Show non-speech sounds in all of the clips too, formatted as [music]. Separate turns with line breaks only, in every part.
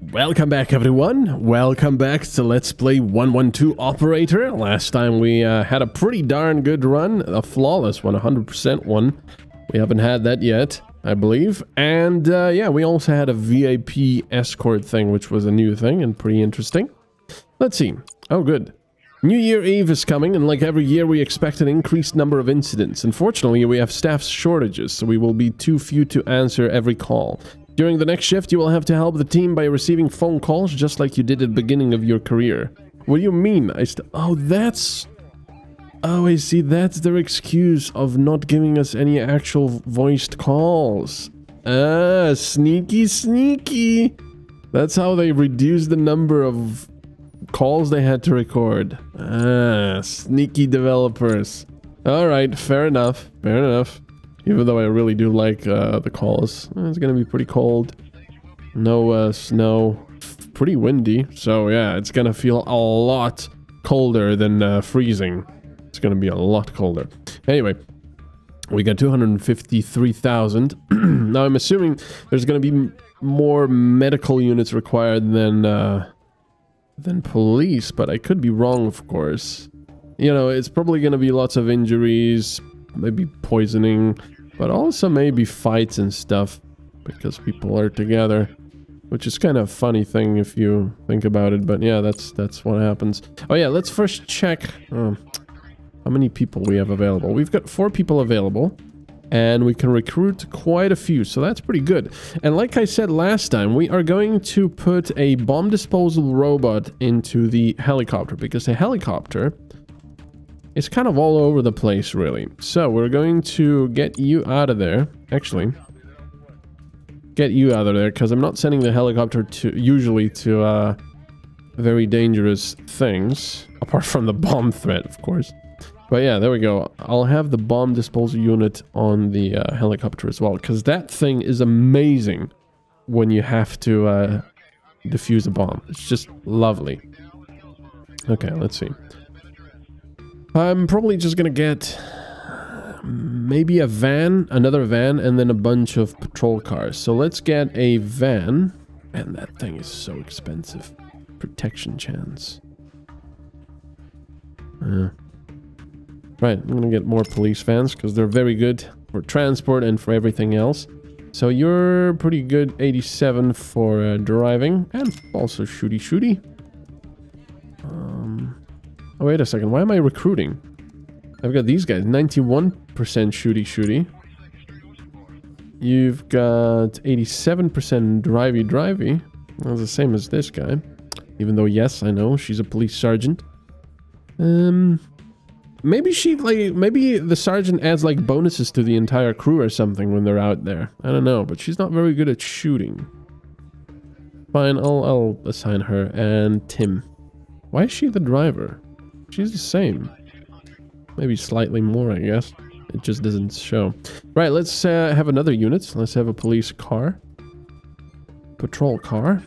Welcome back everyone, welcome back to Let's Play 112 Operator. Last time we uh, had a pretty darn good run, a flawless one, 100% one. We haven't had that yet, I believe. And uh, yeah, we also had a VIP escort thing, which was a new thing and pretty interesting. Let's see. Oh, good. New Year Eve is coming, and like every year, we expect an increased number of incidents. Unfortunately, we have staff shortages, so we will be too few to answer every call. During the next shift, you will have to help the team by receiving phone calls, just like you did at the beginning of your career. What do you mean? I Oh, that's... Oh, I see. That's their excuse of not giving us any actual voiced calls. Ah, sneaky, sneaky. That's how they reduce the number of calls they had to record. Ah, sneaky developers. Alright, fair enough. Fair enough. Even though I really do like uh, the calls. It's gonna be pretty cold. No uh, snow. Pretty windy. So yeah, it's gonna feel a lot colder than uh, freezing. It's gonna be a lot colder. Anyway, we got 253,000. [clears throat] now I'm assuming there's gonna be more medical units required than uh, than police, but I could be wrong, of course. You know, it's probably going to be lots of injuries, maybe poisoning, but also maybe fights and stuff because people are together, which is kind of a funny thing if you think about it. But yeah, that's that's what happens. Oh yeah, let's first check um, how many people we have available. We've got four people available and we can recruit quite a few so that's pretty good and like i said last time we are going to put a bomb disposal robot into the helicopter because the helicopter is kind of all over the place really so we're going to get you out of there actually get you out of there because i'm not sending the helicopter to usually to uh very dangerous things [laughs] apart from the bomb threat of course but yeah, there we go. I'll have the bomb disposal unit on the uh, helicopter as well, because that thing is amazing when you have to uh, defuse a bomb. It's just lovely. Okay, let's see. I'm probably just gonna get maybe a van, another van, and then a bunch of patrol cars. So let's get a van. And that thing is so expensive. Protection chance. Uh, Right, I'm gonna get more police vans because they're very good for transport and for everything else. So you're pretty good 87 for uh, driving and also shooty shooty. Um, oh, wait a second. Why am I recruiting? I've got these guys. 91% shooty shooty. You've got 87% drivey drivey. That's the same as this guy. Even though, yes, I know, she's a police sergeant. Um, Maybe she, like, maybe the sergeant adds, like, bonuses to the entire crew or something when they're out there. I don't know, but she's not very good at shooting. Fine, I'll, I'll assign her. And Tim. Why is she the driver? She's the same. Maybe slightly more, I guess. It just doesn't show. Right, let's uh, have another unit. Let's have a police car. Patrol car.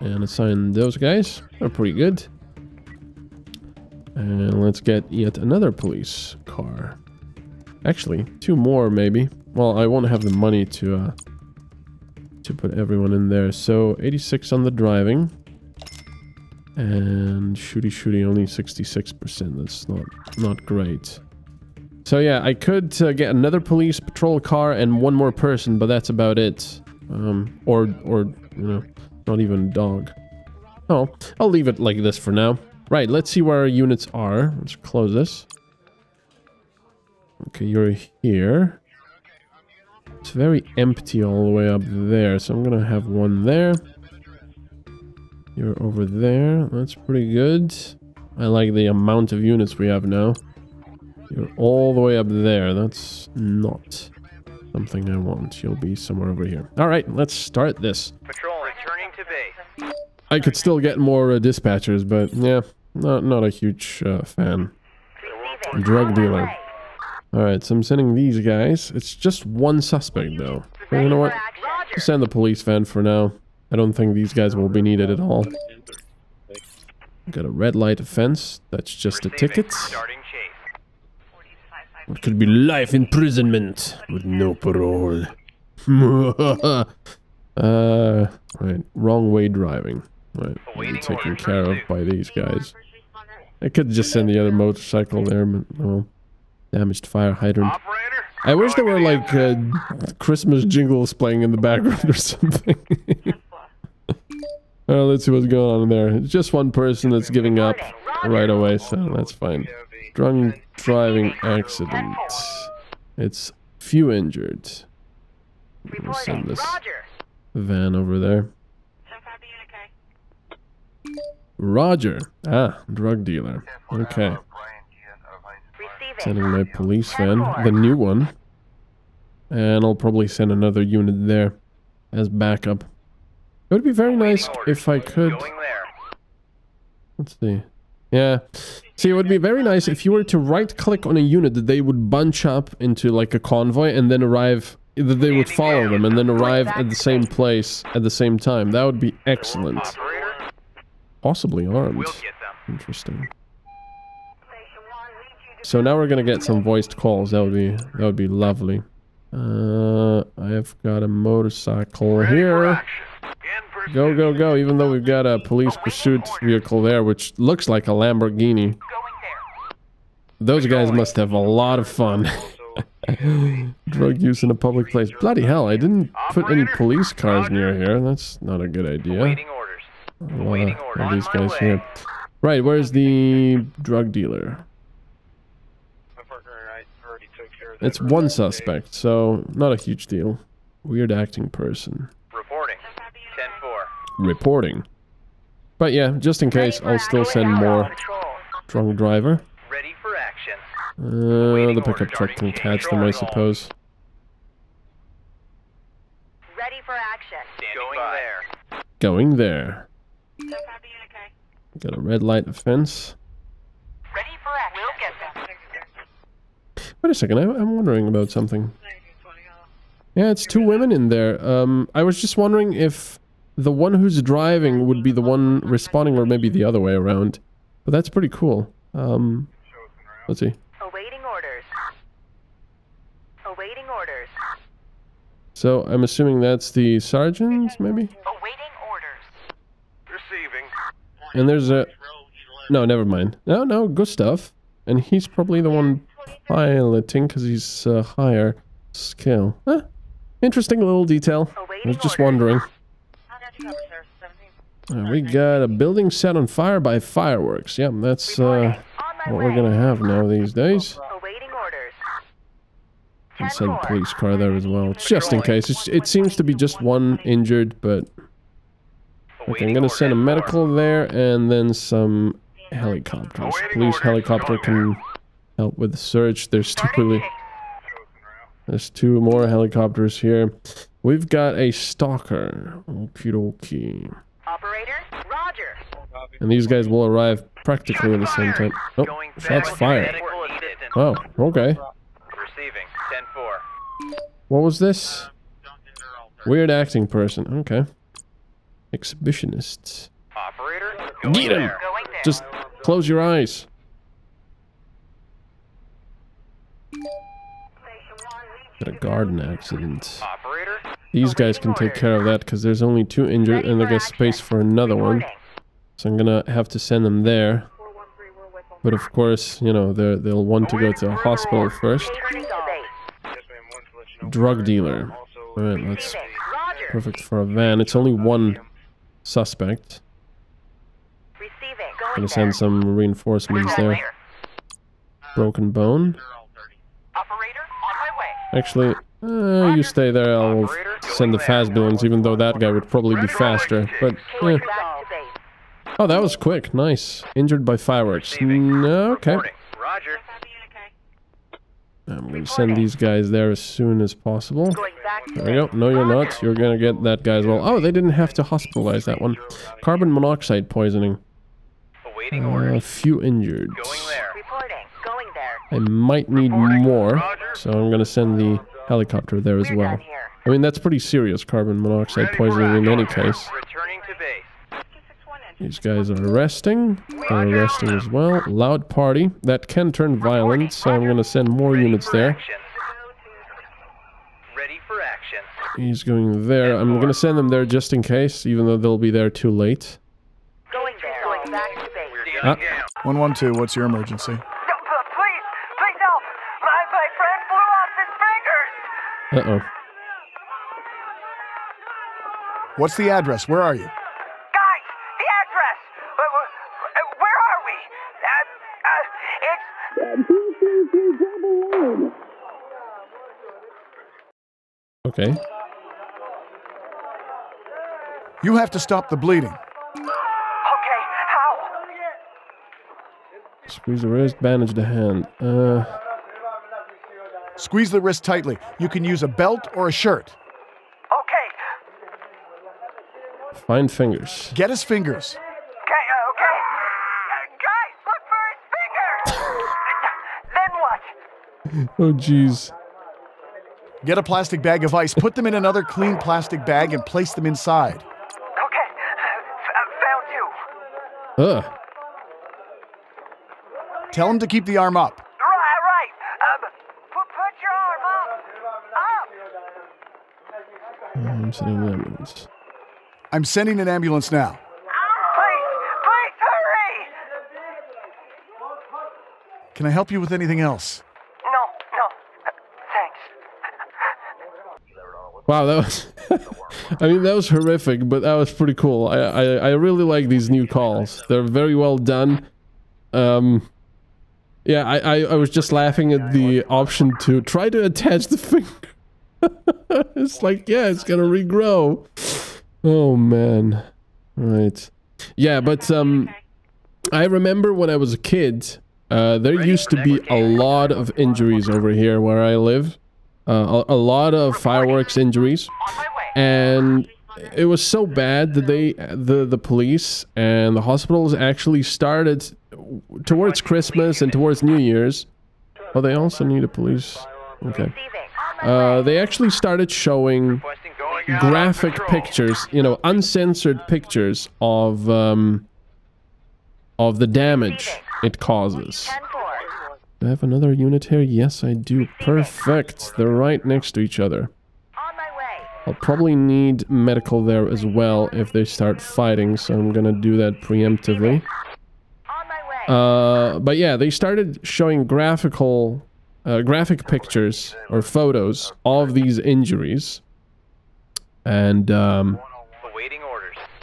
And assign those guys. They're pretty good. And let's get yet another police car. Actually, two more maybe. Well, I won't have the money to uh, to put everyone in there. So 86 on the driving. And shooty shooty only 66%. That's not not great. So yeah, I could uh, get another police patrol car and one more person, but that's about it. Um, or, or, you know, not even dog. Oh, I'll leave it like this for now. Right, let's see where our units are. Let's close this. Okay, you're here. It's very empty all the way up there, so I'm gonna have one there. You're over there. That's pretty good. I like the amount of units we have now. You're all the way up there. That's not something I want. You'll be somewhere over here. All right, let's start this.
Patrol returning to base.
I could still get more uh, dispatchers, but yeah, not not a huge uh, fan. Drug dealer. Alright, so I'm sending these guys. It's just one suspect though. But you know what? Just send the police van for now. I don't think these guys will be needed at all. Got a red light offense. That's just a ticket. It could be life imprisonment with no parole. [laughs] Uh, right. Wrong way driving. Right.
Awaiting
Taken care of by these guys. I could just send the other motorcycle there, but well, damaged fire hydrant. I wish there were like uh, Christmas jingles playing in the background or [laughs] something. Well, let's see what's going on there. It's just one person that's giving up right away, so that's fine. Drunk driving accident. It's few injured. We'll send this
Roger.
van over there. Roger. Ah, drug dealer. Okay. Sending my police van, the new one. And I'll probably send another unit there as backup. It would be very nice if I could. Let's see. Yeah. See, it would be very nice if you were to right click on a unit that they would bunch up into like a convoy and then arrive, that they would follow them and then arrive at the same place at the same time. That would be excellent. Possibly armed.
We'll get them.
Interesting. So now we're gonna get some voiced calls. That would be that would be lovely. Uh, I've got a motorcycle here. Go go go! Even though we've got a police pursuit vehicle there, which looks like a Lamborghini. Those guys must have a lot of fun. [laughs] Drug use in a public place. Bloody hell! I didn't put any police cars near here. That's not a good idea. Uh, these guys here? Right. Where's the drug dealer? It's one suspect, so not a huge deal. Weird acting person.
Reporting.
But yeah, just in case, I'll still send more
Patrol.
drunk driver.
Ready for action.
Uh, the pickup truck can catch them, I suppose.
Ready for action.
Going there.
Going there. Got a red light fence.
Ready for action. We'll get them.
Wait a second, I, I'm wondering about something. Yeah, it's two women in there. Um, I was just wondering if the one who's driving would be the one responding, or maybe the other way around. But that's pretty cool. Um, let's see.
Awaiting orders. Awaiting orders.
So I'm assuming that's the sergeant, maybe.
Awaiting orders.
Receiving.
And there's a no, never mind. No, no, good stuff. And he's probably the one piloting because he's uh, higher skill. Huh? Interesting little detail. I was just
orders.
wondering. Uh, we got a building set on fire by fireworks. Yeah, that's uh, what we're gonna have now these days.
Awaiting orders.
And send a police car there as well, just in case. It's, it seems to be just one injured, but okay, I'm gonna send a medical there and then some helicopters. Police helicopter can help with the search. There's two poli- There's two more helicopters here. We've got a stalker. Okie dokie.
Operator. Roger.
And these guys will arrive practically at the same time. Oh,
Going
shots fired. Oh, okay.
Receiving. 10-4.
What was this? Weird acting person. Okay. Exhibitionist.
Operator.
Get him!
there.
Just close your eyes. Got a garden accident.
Operator.
These guys can take care of that because there's only two injured and I guess space for another one. So I'm gonna have to send them there. But of course, you know, they're, they'll want to go to a hospital first.
Returning to base.
Drug dealer. Alright, that's
Receiving.
Perfect for a van. It's only one suspect.
Receiving. Going
Gonna send some reinforcements there. Broken bone.
Operator. On my way.
Actually, uh, you stay there. I'll send the fast ones, even though that guy would probably be faster. But
to base.
oh, that was quick. Nice. Injured by fireworks. No, okay. I'm gonna send these guys there as soon as possible.
Going to
There we go. No, you're not. You're gonna get that guy as well. Oh, they didn't have to hospitalize that one. Carbon monoxide poisoning.
Awaiting
A few injured.
Going there.
Reporting. Going there.
I might need more, so I'm gonna send the helicopter there as well. I mean, that's pretty serious carbon monoxide poisoning in any case.
Returning to base.
These guys are arresting. They're arresting as well. Loud party. That can turn violent, so I'm gonna send more units there.
action. Ready for action.
He's going there. I'm gonna send them there just in case, even though they'll be there too late.
Going there. Going back to base.
We're
Ah.
down. down.
112, what's your emergency?
No, but please, please help. My, my friend blew off his fingers.
Uh-oh.
What's the address? Where are you?
Guys, the address. Where, where, where are we? Uh, uh, it's
Okay.
You have to stop the bleeding.
okay. How?
Squeeze the wrist, bandage the hand. Uh,
Squeeze the wrist tightly. You can use a belt or a shirt.
Okay.
find fingers.
Get his fingers.
Okay. Uh, okay. Guys, look for his fingers. [laughs] then what?
Oh, jeez.
Get a plastic bag of ice, put them in another clean plastic bag, and place them inside.
Okay. F- uh, found you.
Ugh.
Tell him to keep the arm up.
Right. Right. Um, put, put your arm up. Up.
I'm sending an ambulance.
I'm sending an ambulance now.
Please, please hurry.
Can I help you with anything else?
No, no. Thanks.
Wow, that was. [laughs] I mean, that was horrific, but that was pretty cool. I, I I really like these new calls. They're very well done. Um, yeah, I, I I was just laughing at the option to try to attach the finger. [laughs] [laughs] it's like, yeah, it's gonna regrow. Oh man, right. Yeah, but um, I remember when I was a kid, uh, there used to be a lot of injuries over here where I live. Uh, a, a lot of fireworks injuries,
On my way.
and it was so bad that they, the the police and the hospitals actually started towards Christmas and towards New Year's. Oh, they also need a police. Okay. Uh, they actually started showing graphic pictures, you know, uncensored pictures of um, of the damage it causes. Do I have another unit here? Yes, I do. Perfect. They're right next to each other. I'll probably need medical there as well if they start fighting, so I'm gonna do that preemptively. Uh, but yeah, they started showing graphical, uh, graphic pictures or photos of these injuries, and um,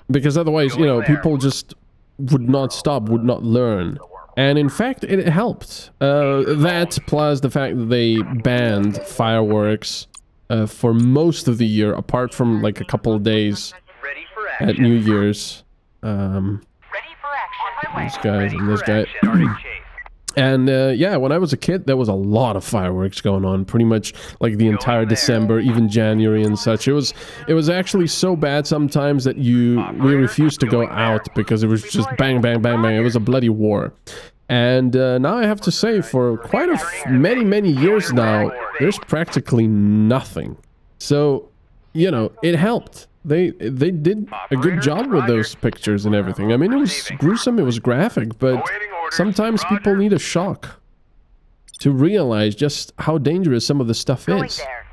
because otherwise, you know, people just would not stop, would not learn. And in fact, it helped. Uh, that plus the fact that they banned fireworks uh, for most of the year, apart from like a couple of days
Ready for action.
at New Year's. Um,
Ready for action. On my way.
these guys and this guy. [clears throat]
action. Starting chase.
And uh, yeah, when I was a kid, there was a lot of fireworks going on, pretty much like the entire. December, even January and such. It was it was actually so bad sometimes that you we refused to go out because it was just bang, bang, bang, bang. It was a bloody war. And uh, now I have to say, for quite a f- many, many years now, there's practically nothing. So, you know, it helped. They they did a good job with those pictures and everything. I mean, it was gruesome, it was graphic, but
orders.
sometimes people need a shock to realize just how dangerous some of the stuff
Going
is.
there.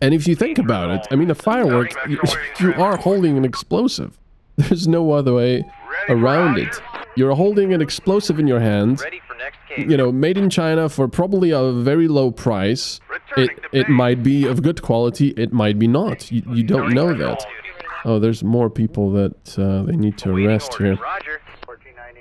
And if you think about it, I mean, a firework, you, you are holding an explosive. [laughs] There's no other way around it. You're holding an explosive in your hand,
Ready for next case.
you know, made in China for probably a very low price. It, it might be of good quality, it might be not. You, you don't know that. Oh, there's more people that uh, they need to arrest here.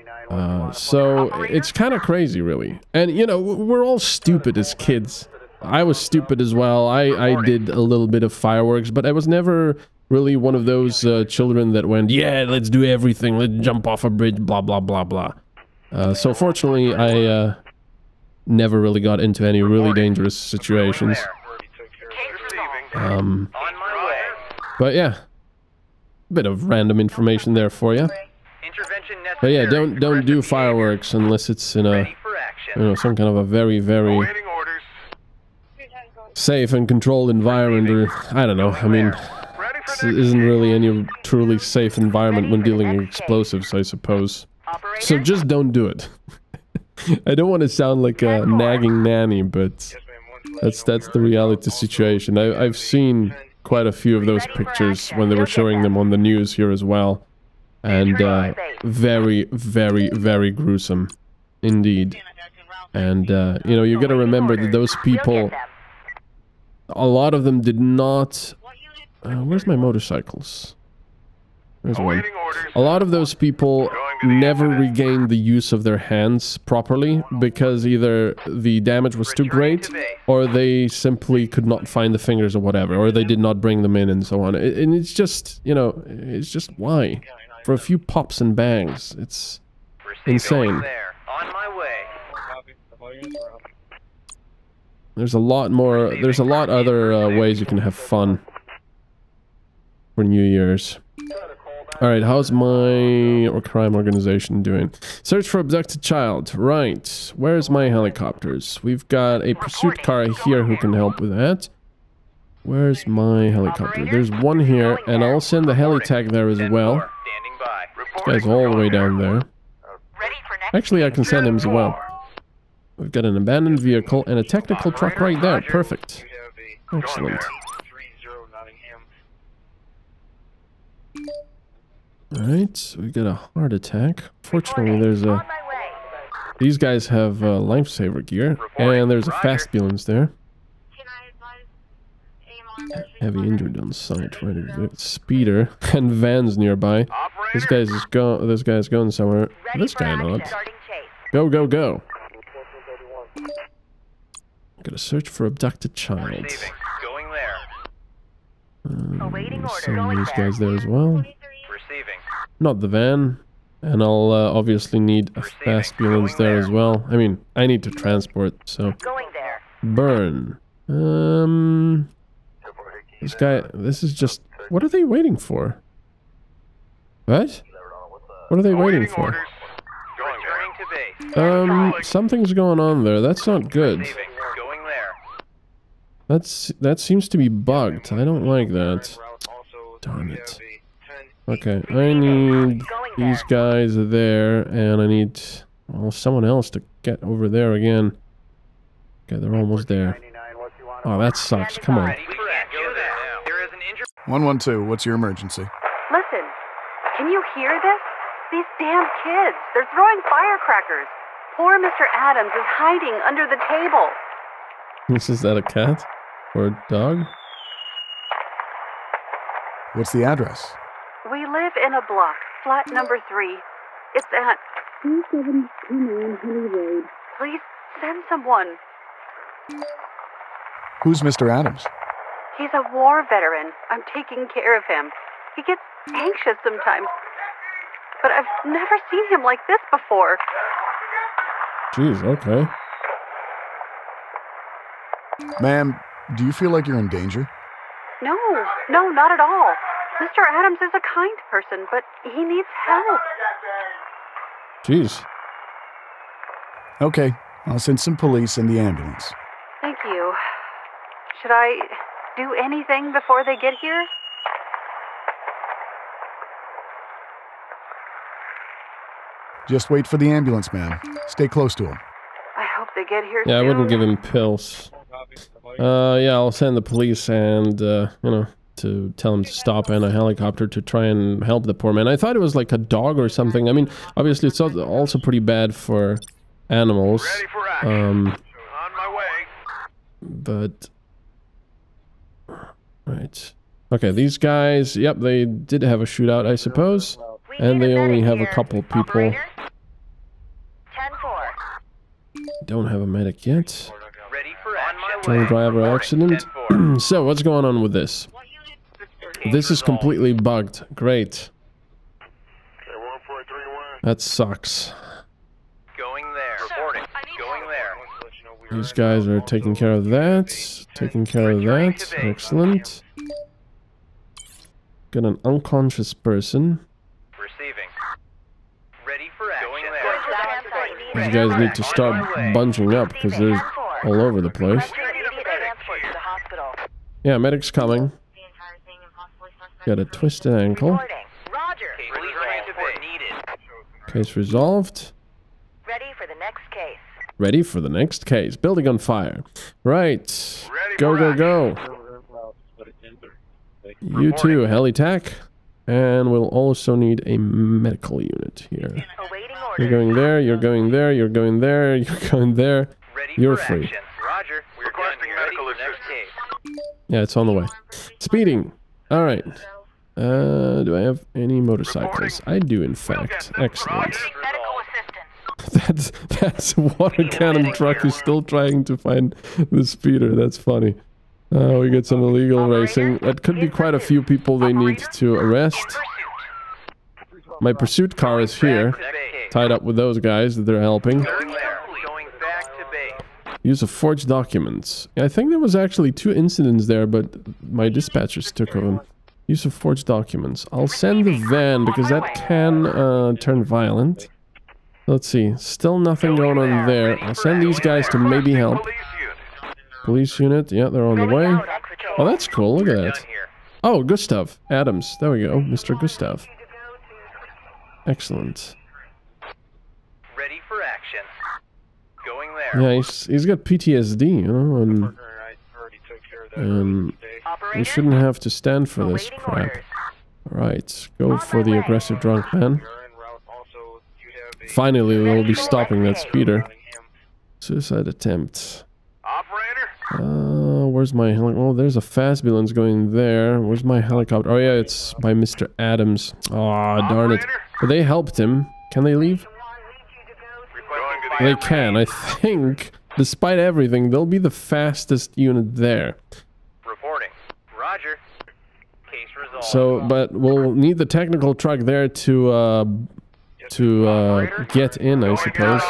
Orders. Roger.
Uh, so it's kind of crazy, really. And you know, we're all stupid as kids. I was stupid as well. I I did a little bit of fireworks, but I was never really one of those uh, children that went, "Yeah, let's do everything. Let's jump off a bridge." Blah blah blah blah. Uh, so fortunately, I uh, never really got into any really dangerous situations. Um,
On my way.
but yeah, bit of random information there for you.
Intervention necessary.
But yeah, don't don't do
Aggressive behavior.
fireworks unless it's in a
Ready for action.
you know some kind of a very very safe and controlled environment or I don't know. I mean, this isn't really any truly safe environment when dealing with explosives, I suppose. So just don't do it. [laughs] I don't want to sound like a nagging nanny, but that's that's the reality situation. I, I've seen quite a few of those pictures when they were showing them on the news here as well. And uh, very, very, very gruesome indeed. And, uh, you know, you gotta remember that those people, a lot of them did not... Uh, where's my motorcycles? There's one. A lot of those people never regained the use of their hands properly because either the damage was too great or they simply could not find the fingers or whatever, or they did not bring them in and so on. And it's just, you know, it's just why? For a few pops and bangs, it's insane.
There. On my way.
There's a lot more. There's a lot other uh, ways you can have fun for New Year's. All right, how's my or crime organization doing? Search for abducted child. Right, where's my helicopters? We've got a pursuit car here who can help with that. Where's my helicopter? There's one here, and I'll send the heli-tac there as well. This guy's all the way down there. Actually, I can send him as well. We've got an abandoned vehicle and a technical truck right there. Perfect. Excellent. Alright, we got a heart attack. Fortunately, there's a... These guys have uh, lifesaver gear. And there's a fast ambulance there. Heavy injured on site. Right, speeder [laughs] and vans nearby. This guy's just go. This guy's going somewhere.
Ready
This guy not. Go, go, go. Gotta search for abducted child.
There.
Um, send
Going
these guys there as well.
Receiving.
Not the van. And I'll uh, obviously need a fast ambulance there as well. I mean, I need to transport, so...
Going there.
Burn. Um... This guy... This is just... What are they waiting for? What? What are they waiting for? Um, something's going on there. That's not good. That's... That seems to be bugged. I don't like that. Darn it. Okay, I need these guys there, and I need well someone else to get over there again. Okay, they're almost there. Oh, that sucks. Come on.
An injured.
112, what's your emergency?
Listen, can you hear this? These damn kids. They're throwing firecrackers. Poor Mr. Adams is hiding under the table.
This is that a cat or a dog?
What's the address?
We live in a block, flat number three. It's at. 2729 Henry Road. Please send someone.
Who's Mr. Adams?
He's a war veteran. I'm taking care of him. He gets anxious sometimes. But I've never seen him like this before.
Jeez, okay.
Ma'am, do you feel like you're in danger?
No, no, not at all. Mr. Adams is a kind person, but he needs help.
Jeez.
Okay, I'll send some police and the ambulance.
Thank you. Should I do anything before they get here?
Just wait for the ambulance, ma'am. Stay close to him.
I hope they get here
Yeah, I wouldn't give him pills. Uh, yeah, I'll send the police and, uh, you know, to tell him to stop and a helicopter to try and help the poor man. I thought it was like a dog or something. I mean, obviously it's also pretty bad for animals.
Ready for action.
Um,
On my way.
but... Right. Okay, these guys, yep, they did have a shootout, I suppose.
We
And they only
medic
have a couple people.
Operator? 10-4.
Don't have a medic yet.
Ready for action. On my
Drunk driver accident. [clears throat] so, what's going on with this? This is completely bugged. Great. That sucks.
Going there. Reporting. Going there.
These guys are taking care of that. Taking care of that. Excellent. Got an unconscious person.
Receiving. Ready for action. Going
Going to the
guys need to start bunching up because they're all over the place. Yeah, medic's coming. Got a twisted ankle. Case resolved.
Ready for the next case.
Ready for the next case. Building on fire. Right. Go, go, go. You too, heli-tac. And we'll also need a medical unit here.
Awaiting
You're going there, you're going there, you're going there, [laughs] you're going there.
Ready
You're free.
Roger. We're
Requesting
done here. Ready
medical
for next case.
Yeah, it's on the way. Speeding. All right. Uh, do I have any motorcycles? I do, in fact. Excellent.
Medical assistance. [laughs]
That's that's water cannon truck is still trying to find the speeder. That's funny. Uh, we get some illegal racing. That could be quite a few people they need to arrest. My pursuit car is here,
Next case.
Tied up with those guys that they're helping.
Going there. Going back to base.
Use of forged documents. I think there was actually two incidents there, but my dispatchers took them. Use of forged documents. I'll send the van because that can uh, turn violent. Let's see. Still nothing going on there. I'll send these guys to maybe help.
Police unit.
Yeah, they're on the way. Oh, that's cool. Look at that. Oh, Gustav Adams. There we go. Mr. Gustav. Excellent.
Ready. Going there.
Yeah, he's, he's got PTSD, you know, and, and he shouldn't have to stand for this crap.
orders.
Right, go for the aggressive drunk man. Finally, they'll be stopping that speeder. Suicide attempt.
Operator.
Uh, where's my heli- Oh, there's a fast ambulance going there. Where's my helicopter? Oh yeah, it's by Mr. Adams. Oh, darn it. But they helped him. Can they leave?
Going to the
They can. I think, despite everything, they'll be the fastest unit there.
Reporting. Roger. Case resolved.
So, but we'll need the technical truck there to uh, to uh, get in, I suppose.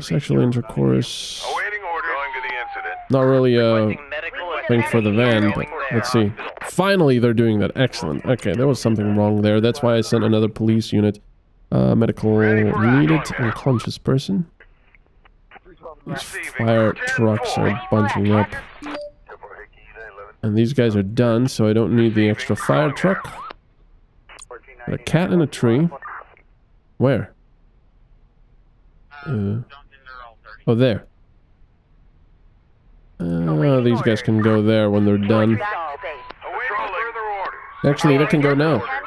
Sexual intercourse.
Awaiting order. Going to the incident.
Not really uh,
Requesting medical
thing for the van, but let's see. Finally, they're doing that. Excellent. Okay, there was something wrong there. That's why I sent another police unit. Uh, medical needed. Unconscious person. These fire trucks are bunching up. And these guys are done, so I don't need the extra fire truck. A cat in a tree. Where? Uh, oh, there. Uh, these guys can go there when they're done.
Back to base.
Awaiting further orders.
Actually, they can go now.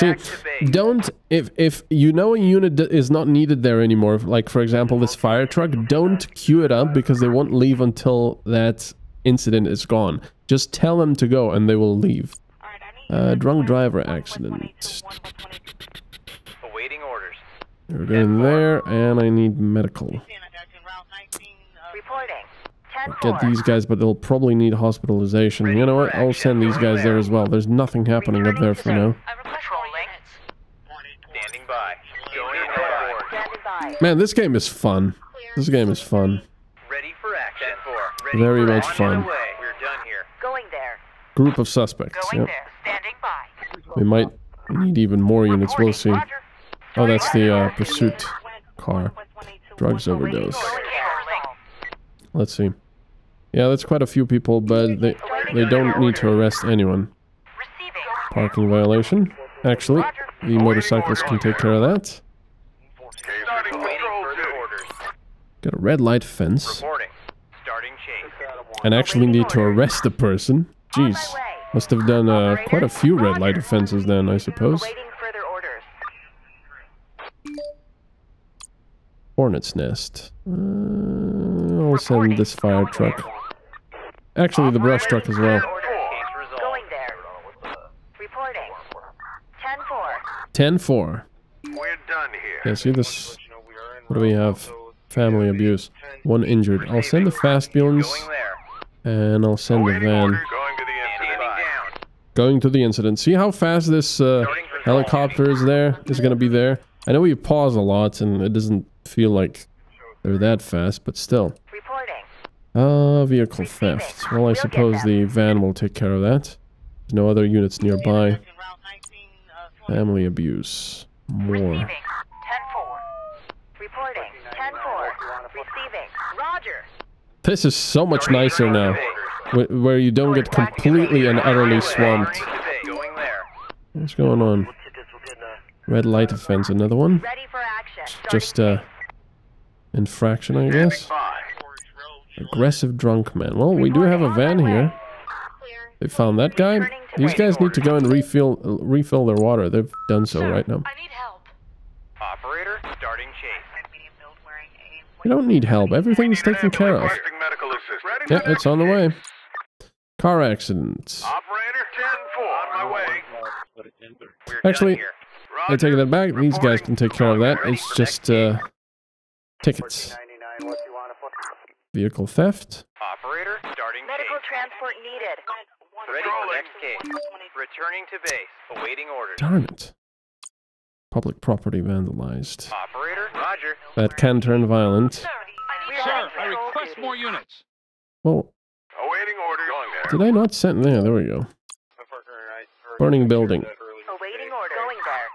Going
See,
back to base.
don't if if you know a unit that is not needed there anymore, like for example this fire truck, don't queue it up because they won't leave until that incident is gone. Just tell them to go and they will leave. Uh, drunk driver accident.
Awaiting orders.
We're going there, and I need medical.
Reporting. 10
Get these guys, but they'll probably need hospitalization. You know what? I'll send these guys there as well. There's nothing happening up there for now.
Patrolling.
Standing by. Going in board.
Standing by.
Man, this game is fun. This game is fun.
Ready for action.
Very much fun.
We're done here.
Going there.
Group of suspects.
Going
Yep.
there. Standing by.
We might need even more units. We'll see. Oh, that's the uh, pursuit car. Drugs overdose. Let's see. Yeah, that's quite a few people, but they they don't need to arrest anyone. Parking violation. Actually, the motorcycles can take care of that.
Starting
Awaiting
control
further
two.
orders.
Got a red light fence.
Reporting. Starting chase.
And actually need to arrest the person. Jeez. Must have done uh, quite a few red light offenses then, I suppose.
Awaiting further orders.
Hornet's nest. Uh, I'll send this fire truck. Actually, the brush truck as well.
Case.
Going there. Reporting. 10 4.
10-4.
We're done here.
Yeah, see this? What do we have? Family abuse. One injured. I'll send the fast ambulance, and I'll send the van.
Going to the incident.
down.
Going to the incident. See how fast this uh, helicopter is there? Is going to be there. I know we pause a lot, and it doesn't feel like they're that fast, but still.
Reporting.
Uh, vehicle theft. Well, I suppose the van will take care of that. There's no other units nearby. Family abuse. More.
Receiving. 10 4. Reporting. 10 4. Receiving. Roger.
This is so much nicer now, where you don't get completely and utterly swamped. What's going on? Red light offense, another one? Just, uh, infraction, I guess? Aggressive drunk man. Well, we do have a van here. They found that guy. These guys need to go and refill refill their water. They've done so right now.
I need help.
Operator, starting chase.
You don't need help. Everything's taken care of.
Requesting medical assistance. Ready
Yeah,
for
it's on the way. Car accident.
Operator 10-4. On my way.
We're
Actually. I take that back. These guys can take care of that. It's just uh, tickets. Vehicle theft.
Operator, starting
Medical
chase.
transport needed.
Ready for next case. Returning to base. Awaiting orders.
Darn it. Public property vandalized.
Operator, Roger.
That can turn violent.
Sir, I request more units.
Well,
Awaiting orders. Going there.
did I not send... There, there we go. Burning building.
Awaiting orders. Going there.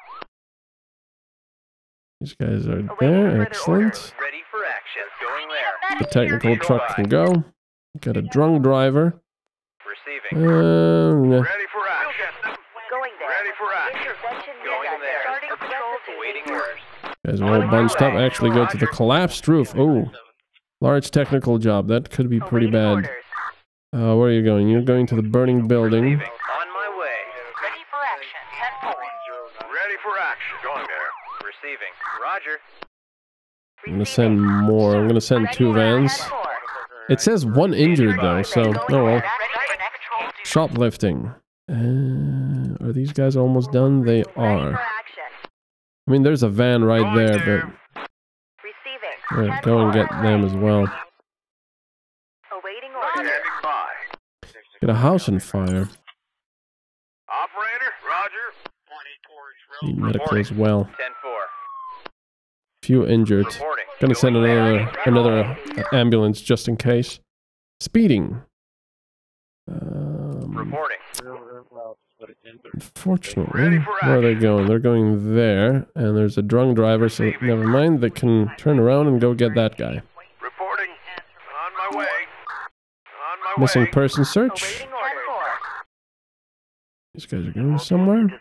These guys are
Awaiting
there. Excellent.
Ready for action. Going there.
The technical truck can go. Got a drunk driver.
Receiving.
Uh,
Ready for action.
Going there.
Ready for action.
Intervention
Going
needed.
there.
Starting patrol
Awaiting
duty.
Orders.
guys are all bunched up. Actually, go to the collapsed roof. Oh, large technical job. That could be pretty bad. Uh, where are you going? You're going to the burning building.
Receiving. On my way.
Ready for action. Ten four.
Ready for action. Going there.
Receiving. Roger.
I'm gonna send more. I'm gonna send two vans. It says one injured though, so oh well.
Ready for next patrol duty.
Shoplifting. Uh, are these guys almost done? They are.
Action.
I mean, there's a van right
Going
there,
there.
But we'll
10
go and get them as well.
Awaiting orders.
Get a house on fire.
Operator, Roger.
Need medical as well.
10-4.
Few injured.
Reporting.
Gonna send another another uh, ambulance just in case. Speeding. Um,
Reporting.
Unfortunately, where are they going? They're going there, and there's a drunk driver. So never mind. They can turn around and go get that guy.
Reporting. On my way. On my
Missing
way.
person search. These guys are going somewhere.
Reporting.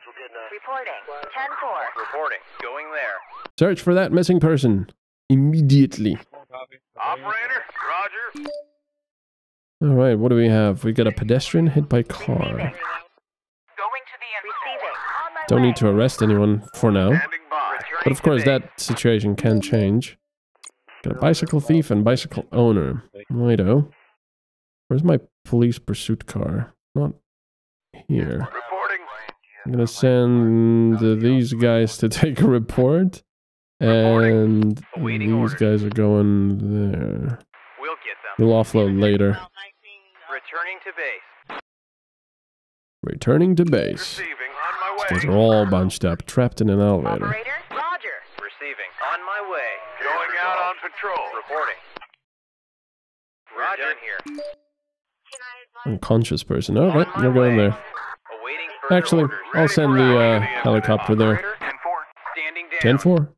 Ten four.
Reporting. Going there.
Search for that missing person immediately.
Operator, Roger.
All right, what do we have? We got a pedestrian hit by car.
Going to the Receiving. On my
Don't need to arrest anyone for now.
Standing by.
Returning
But of course, that situation can change. Got a bicycle thief and bicycle owner. Righto. Where's my police pursuit car? Not here. I'm gonna send uh, these guys to [laughs] take a report. And these guys are going there.
We'll get them.
We'll offload later.
Returning to base.
Returning to base.
Receiving. On my
These
way.
are all bunched up, trapped in an elevator.
Operator. Roger.
Receiving. On my way.
Going out on patrol.
Reporting. Roger. Done here.
Unconscious person. All right, you're going there. Actually. I'll send the uh, helicopter there.
Operator, 10-4. Standing down.
10 4.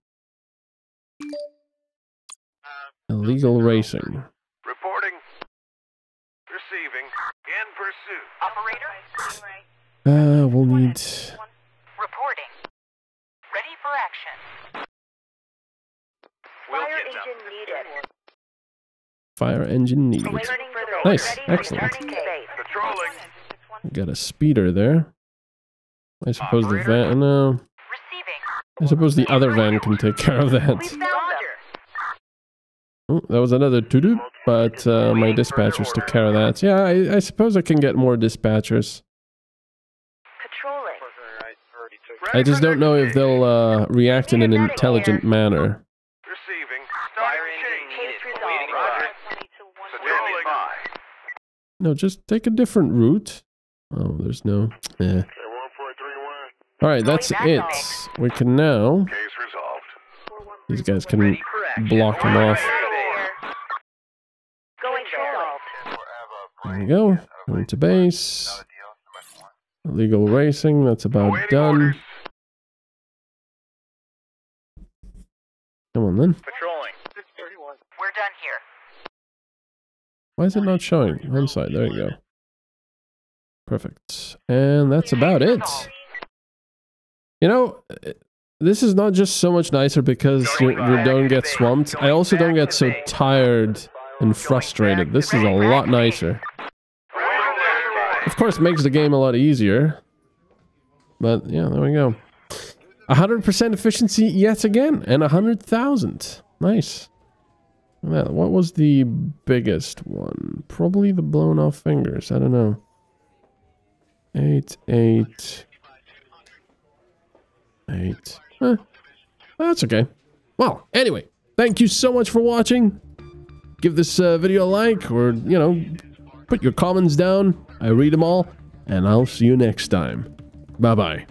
Illegal racing.
Reporting. Receiving. In pursuit.
Operator.
Uh, we'll need.
Reporting. Ready.
We'll
Fire
get them.
engine needed.
Fire engine needed. Nice,
orders. Ready for
excellent.
returning to base.
Patrolling.
Got a speeder there. I suppose the van. No. I suppose the other van can take care of that. Oh, that was another to do, but uh, my dispatchers took care of that. Yeah, I, I suppose I can get more dispatchers.
Patrolling.
I just don't know if they'll uh, react in an intelligent manner.
Receiving.
Fire
Starting
engine
chase.
Case
needed.
resolved.
Awaiting
Roger.
orders.
Standing by.
No, just take a different route. Oh, there's no. Eh. All right, that's it. We can now. These guys can
Ready for action.
block him off.
Going there.
There we go. Going to base. Illegal racing. That's about done. Come on then.
Patrolling.
We're done here.
Why is it not showing? On side. There you go. Perfect. And that's about it. You know, eh, this is not just so much nicer because you, you don't get swamped. I also don't get so tired and frustrated. This is a lot nicer. Of course, it makes the game a lot easier. But yeah, there we go. 100% efficiency yet again, and 100,000. Nice. What was the biggest one? Probably the blown off fingers. I don't know. Eight, eight, eight. Eh, that's okay. Well, anyway, thank you so much for watching. Give this uh, video a like, or you know, put your comments down. I read them all, and I'll see you next time. Bye bye.